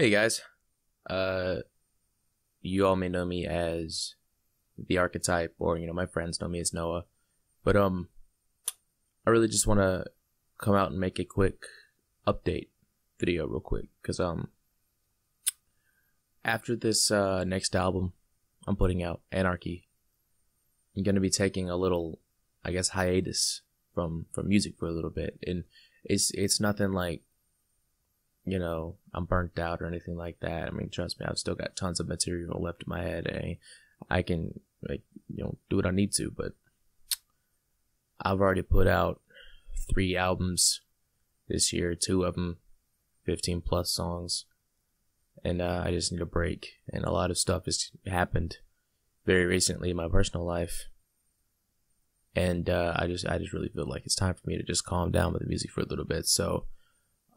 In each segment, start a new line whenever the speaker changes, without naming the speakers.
Hey guys, uh, you all may know me as the Arketype, or you know, my friends know me as Noah. But um, I really just want to come out and make a quick update video, real quick, because um, after this uh next album I'm putting out, AnArky, I'm gonna be taking a little, I guess, hiatus from from music for a little bit, and it's it's nothing like you know, I'm burnt out or anything like that. I mean, trust me, I've still got tons of material left in my head. And I can, like, you know, do what I need to, but I've already put out three albums this year, two of them 15 plus songs. And uh, I just need a break. And a lot of stuff has happened very recently in my personal life. And uh, I just, I just really feel like it's time for me to just calm down with the music for a little bit. So,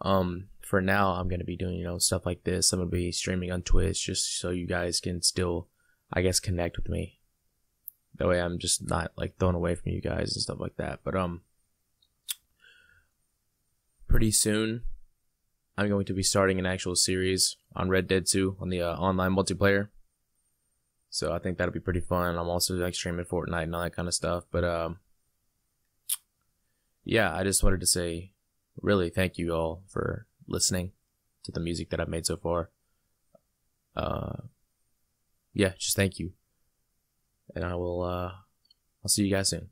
um, for now, I'm gonna be doing you know stuff like this. I'm gonna be streaming on Twitch just so you guys can still, I guess, connect with me. That way, I'm just not like thrown away from you guys and stuff like that. But um, pretty soon, I'm going to be starting an actual series on Red Dead 2 on the uh, online multiplayer. So I think that'll be pretty fun. I'm also like streaming Fortnite and all that kind of stuff. But um, yeah, I just wanted to say really thank you all for listening to the music that I've made so far. Uh, yeah, just thank you. And I will, uh, I'll see you guys soon.